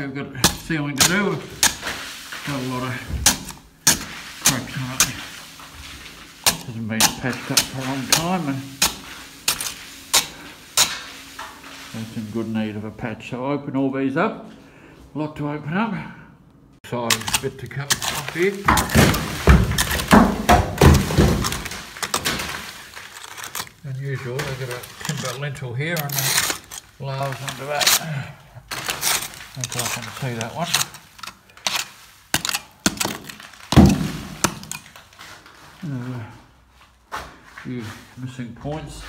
Okay, we've got ceiling to do. Got a lot of cracks on it. Hasn't been patched up for a long time and it's in good need of a patch. So I open all these up. A lot to open up. Size bit to cut off here. Unusual, they've got a timber lintel here and layers under that. Think I can see that one. Uh, few missing points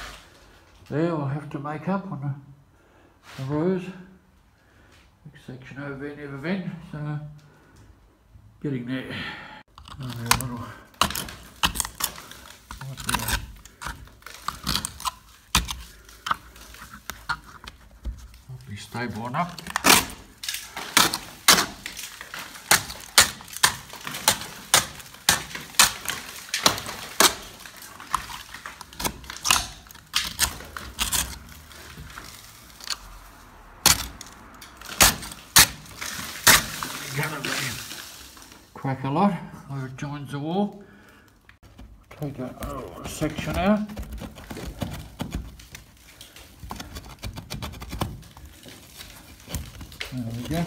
there I'll have to make up on the, the rows. Big section over there been, so getting there. A little a might be stable enough. gonna be a lot where it joins the wall. Take that oh, section out. There we go.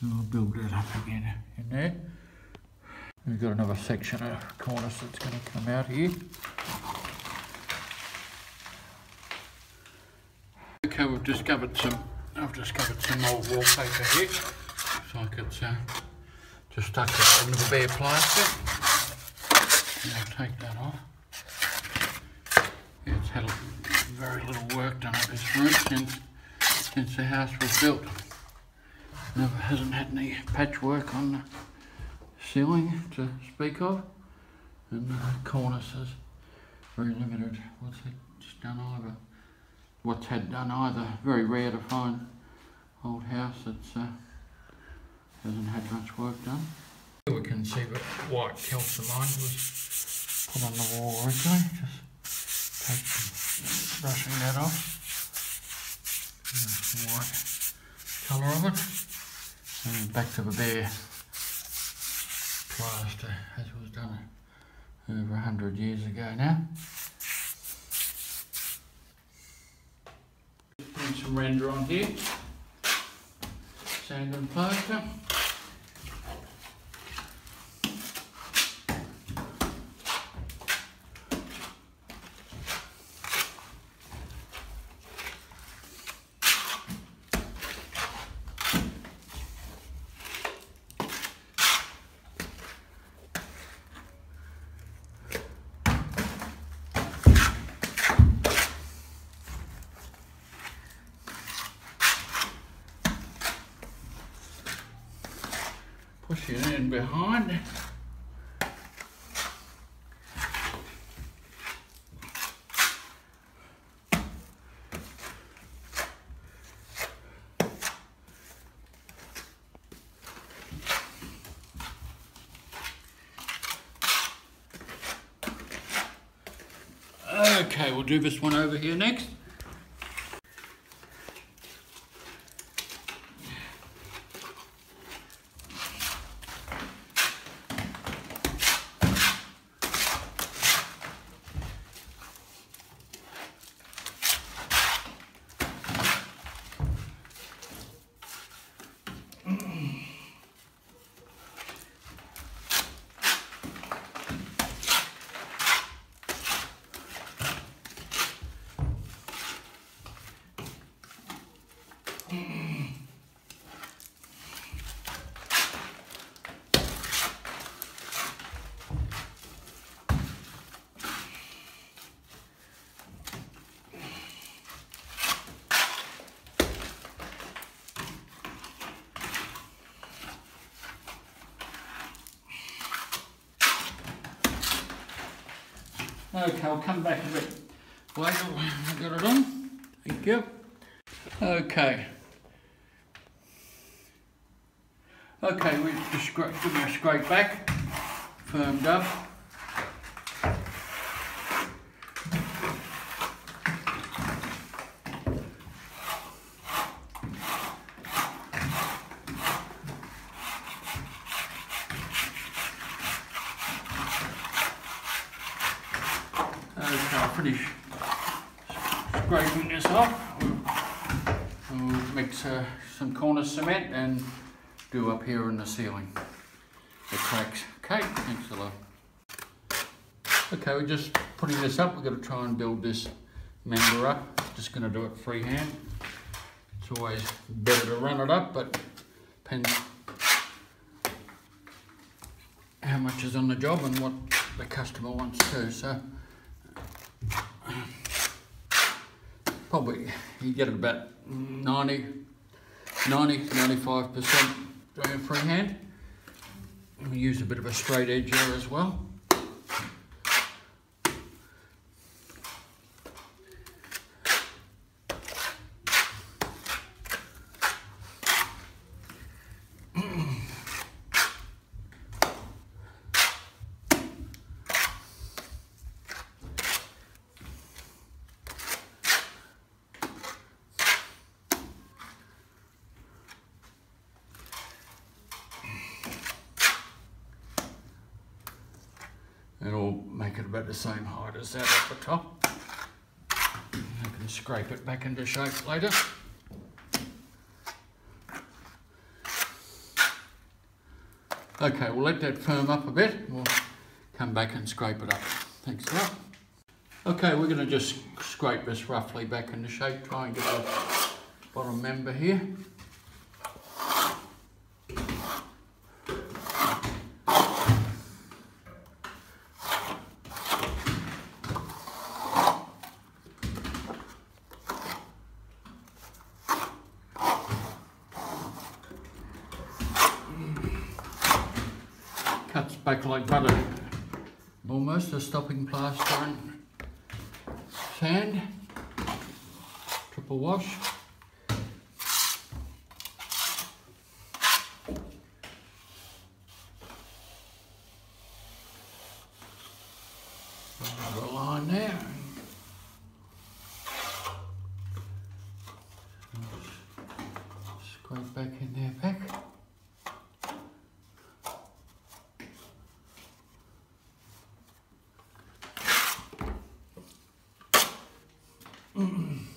And I'll build that up again in there. We've got another section of cornice that's going to come out here. Okay, we've discovered some, I've discovered some old wallpaper here. Looks like it's uh, just stuck it into the bare plastic. And I'll take that off. It's had very little work done at this room since, since the house was built. Never hasn't had any patchwork on the ceiling to speak of. And the cornice is very limited. What's it done either? What's had done either? Very rare to find old house that's uh, hasn't had much work done. We can see that white calcimine was put on the wall originally. Just take brushing that off. The white colour of it. And back to the bare plaster as was done over a hundred years ago now. Putting some render on here. Sand and plaster. Push it in behind. Okay, we'll do this one over here next. Okay, I'll come back a bit later when I got it on. Thank you. Okay. scrape, give me a scrape back, firmed up. Okay, I'll finish scraping this off. We'll, mix uh, some cornice cement and do up here in the ceiling the cracks. Okay, thanks a lot. Okay, we're just putting this up. We're going to try and build this member up. Just going to do it freehand. It's always better to run it up, but depends how much is on the job and what the customer wants to. So probably you get it about 90, 90, 95% doing freehand. We use a bit of a straight edge there as well. It'll make about the same height as that at the top. I can scrape it back into shape later. Okay, we'll let that firm up a bit. We'll come back and scrape it up. Thanks a lot. Okay, we're going to just scrape this roughly back into shape, try and get the bottom member here. cuts back like butter. Almost a stopping plaster and sand. Triple wash. mm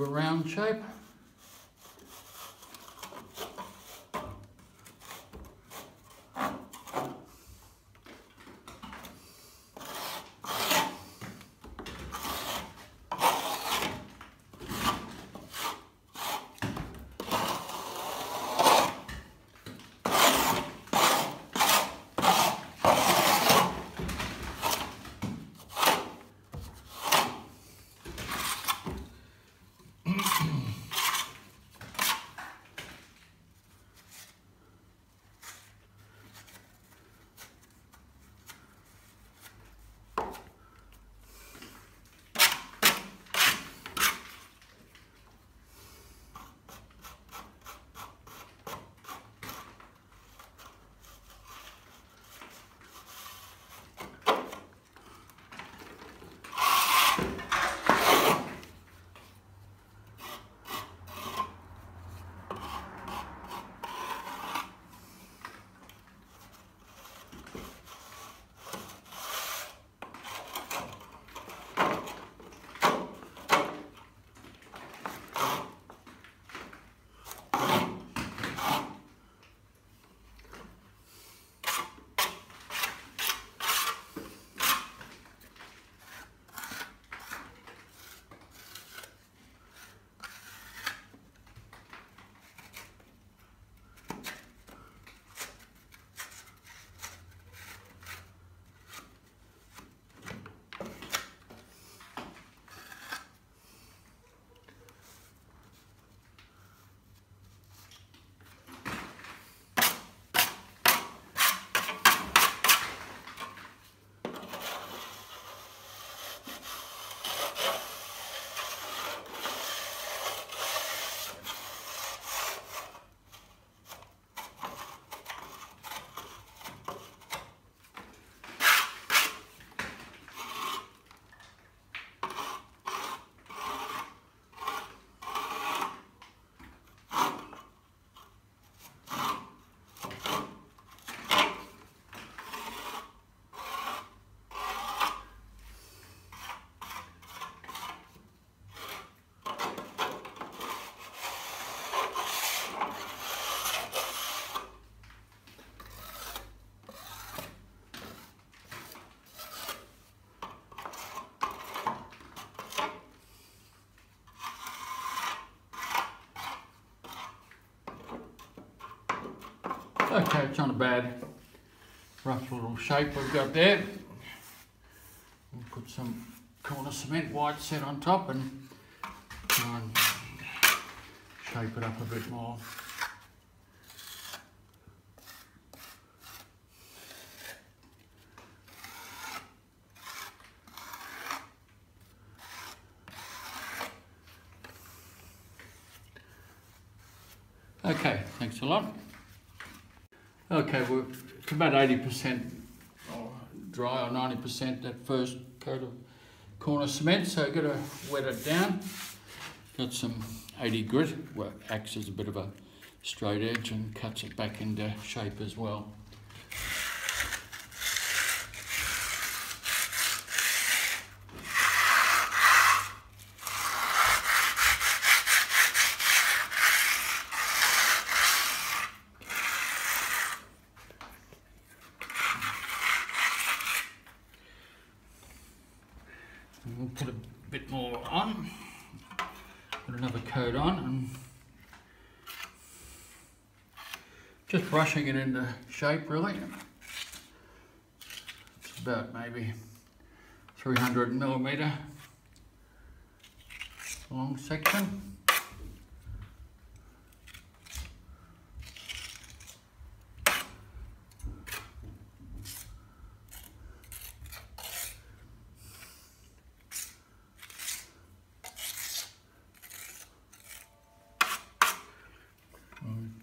of a round shape. Okay, it's not a bad rough little shape we've got there. We'll put some cornice cement white set on top and try and shape it up a bit more. Okay, thanks a lot. Okay, we're about 80% dry or 90% that first coat of cornice cement, so got to wet it down. Got some 80 grit, well, acts as a bit of a straight edge and cuts it back into shape as. We'll put a bit more on, put another coat on and brushing it into shape really. It's about maybe 300 millimetre long section.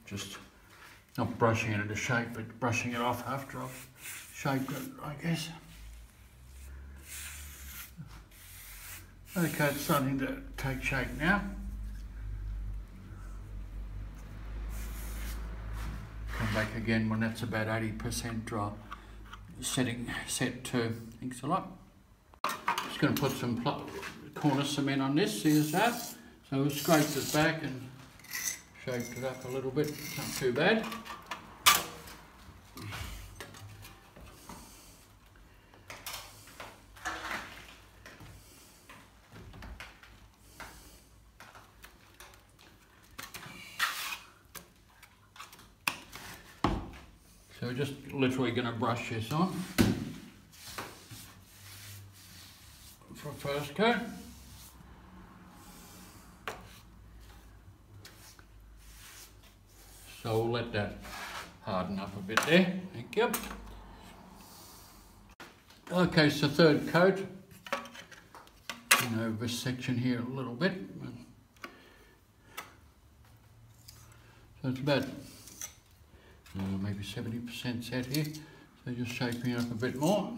just not brushing it into shape, but brushing it off after I've shaped it, I guess. Okay, it's starting to take shape now. Come back again when that's about 80% dry. Setting set to. Thanks a lot. Just going to put some cornice cement on this, see that? So we'll scrape it back and shaped it up a little bit, not too bad. So we're just literally going to brush this on for first coat. So we'll let that harden up a bit there. Thank you. Okay, so third coat. You know, this section here a little bit. So it's about uh, maybe 70% set here. So just shaping up a bit more.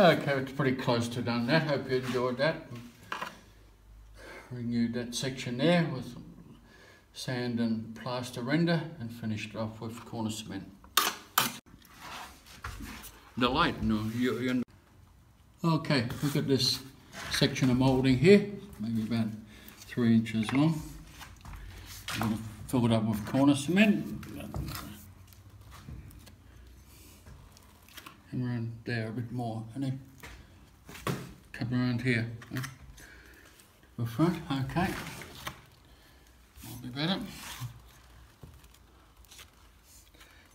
Okay, it's pretty close to done that. Hope you enjoyed that. Renewed that section there with sand and plaster render and finished off with cornice cement. The light, no, you, you Okay, look at this section of moulding here, maybe about three inches long. Fill it up with cornice cement. And around there a bit more and then come around here. Eh? the front okay. Will be better.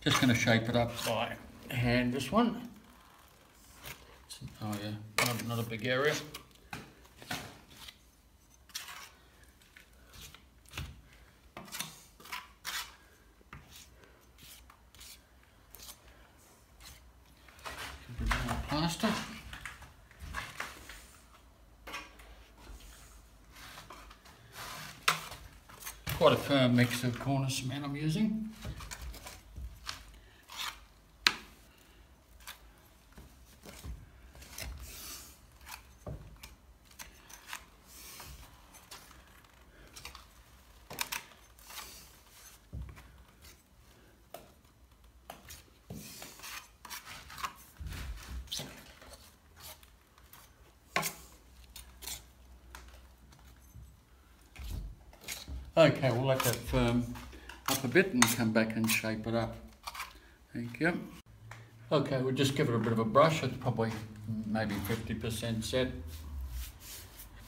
Just going to shape it up by hand this one. Oh yeah not, not a big area plaster. Quite a firm mix of cornice cement I'm using. Okay, we'll let that firm up a bit and come back and shape it up. Thank you. Okay, we'll just give it a bit of a brush. It's probably maybe 50% set.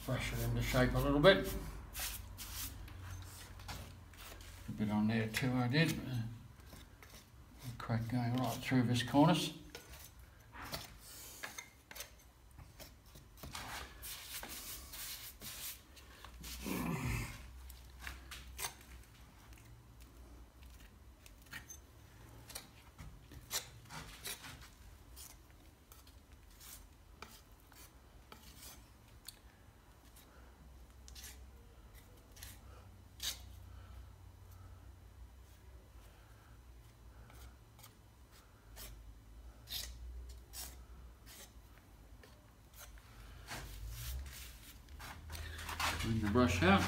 Brush it into shape a little bit. A bit on there too, I did. Crack going right through this cornice. Brush out.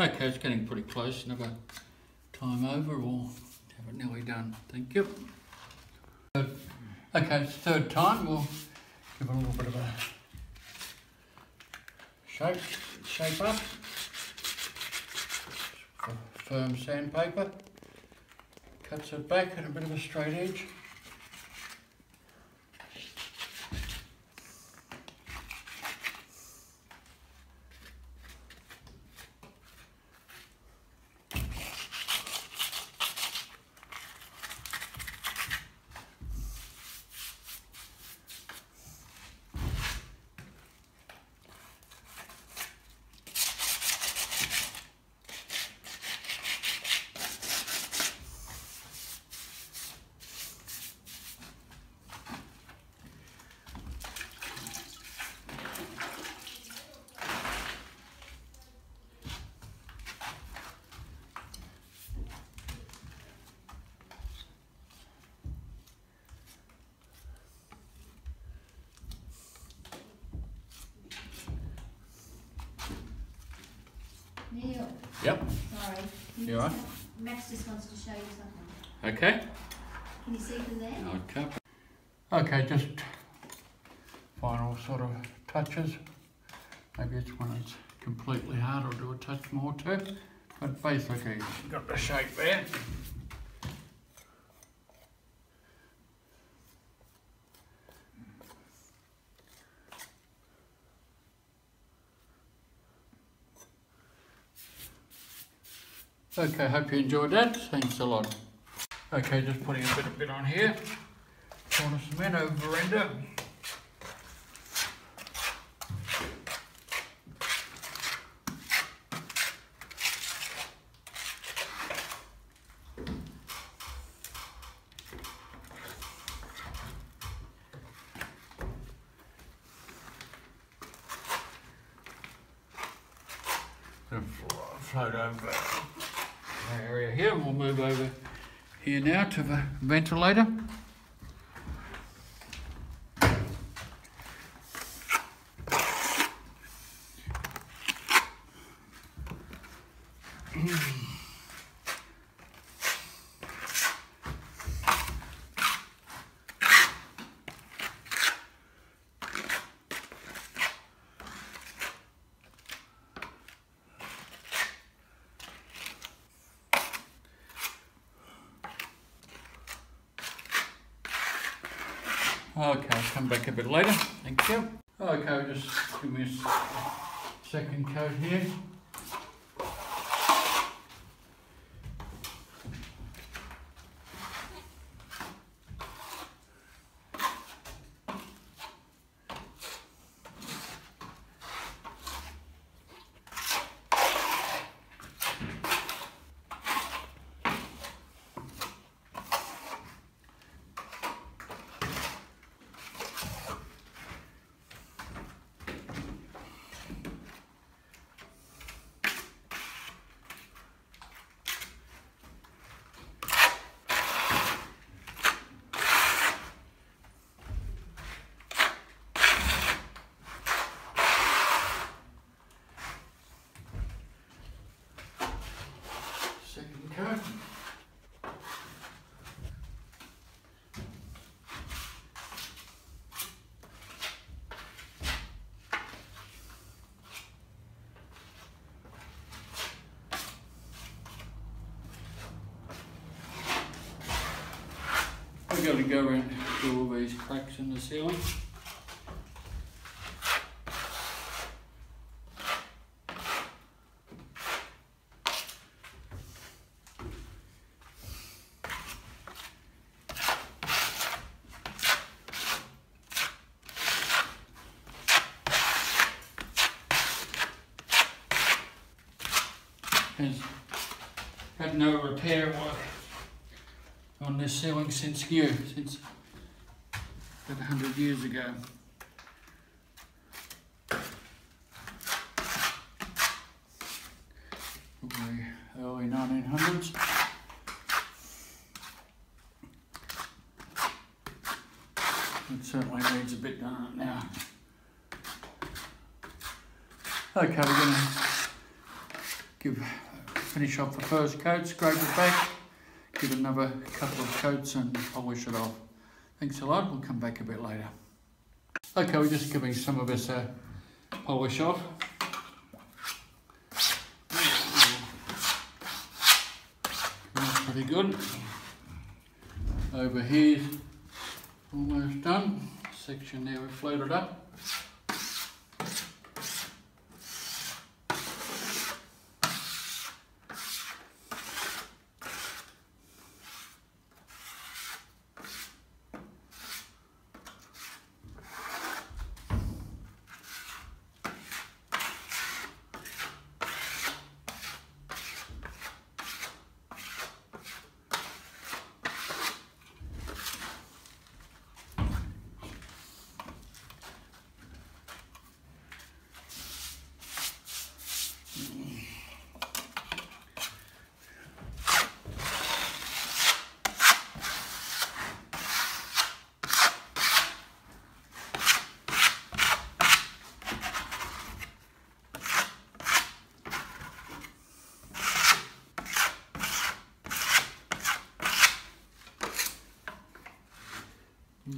Okay, it's getting pretty close. Another time over or have it nearly done. Thank you. Okay, it's third time. We'll give it a little bit of a shape, shape up. Firm sandpaper. Cuts it back at a bit of a straight edge. Yep. sorry. Can You all right? Max just wants to show you something. Okay. Can you see from there? Okay. Okay, just final sort of touches. Maybe it's when it's completely hard, I'll do a touch more too. But basically, you've got the shape there. Okay, hope you enjoyed that. Thanks a lot. Okay, just putting a bit of bit on here. Cornice cement over veranda. Gonna flo- float over the area here and we'll move over here now to the ventilator. Okay, I'll come back a bit later. Thank you. Okay, just give me a second coat here. I've got to go around through all these cracks in the ceiling. has had no repair work on this ceiling since new, since about 100 years ago. Probably early 1900s. It certainly needs a bit done now. Okay, we're going to give finish off the first coat, scrape it back, give another couple of coats and polish it off. Thanks a lot, we'll come back a bit later. Okay, we're just giving some of this a polish off. That's pretty good. Over here, almost done. Section there we floated up.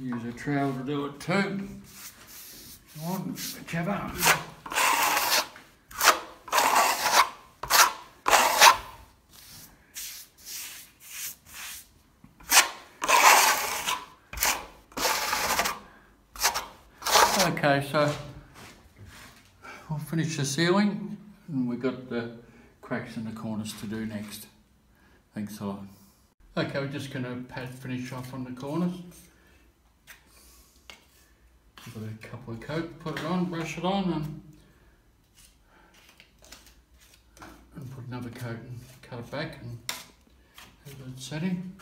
Use a trowel to do it too. One, whichever. Okay, so we'll finish the ceiling and we've got the cracks in the corners to do next. Thanks a lot. Okay, we're just going to pat finish off on the corners. It a couple of coat, put it on, brush it on and, and put another coat and cut it back and have it setting.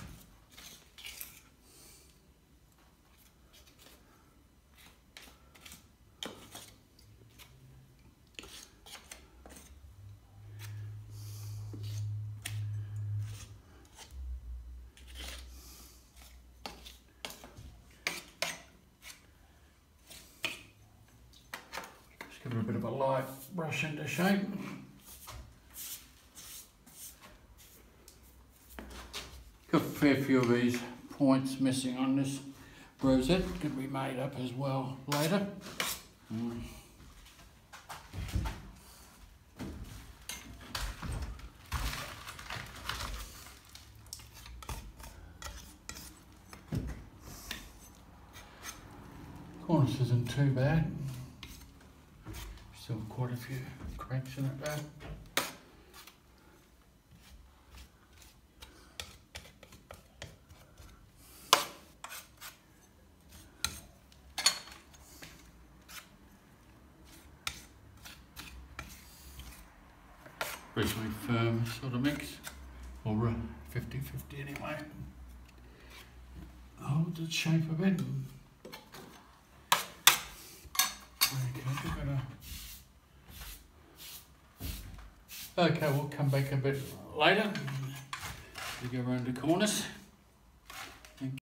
Give it a bit of a light brush into shape. Got a few of these points missing on this rosette, could be made up as well later. Mm. Cornice isn't too bad. Still quite a few cracks in it though. reasonably firm sort of mix, or 50-50 anyway. Hold the shape of it. Okay, okay, we'll come back a bit later. We go around the corners.